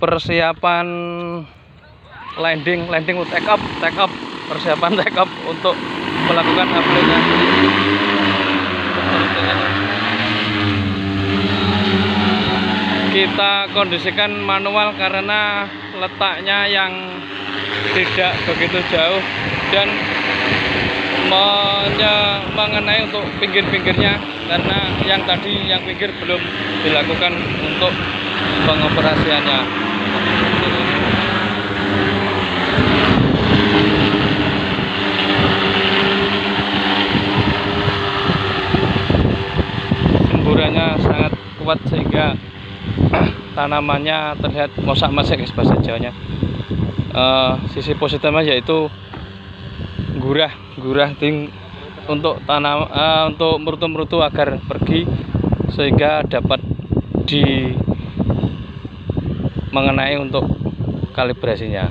persiapan landing landing take up take up persiapan take up untuk melakukan aplikasi. Kita kondisikan manual karena letaknya yang tidak begitu jauh dan mengenai untuk pinggir-pinggirnya karena yang tadi yang pinggir belum dilakukan untuk pengoperasiannya semburannya sangat kuat sehingga tanamannya terlihat mosak masik guys bahasa Jawanya. Eh, sisi positifnya yaitu gurah gurah ting untuk tanam eh, untuk merutu-merutu agar pergi sehingga dapat di mengenai untuk kalibrasinya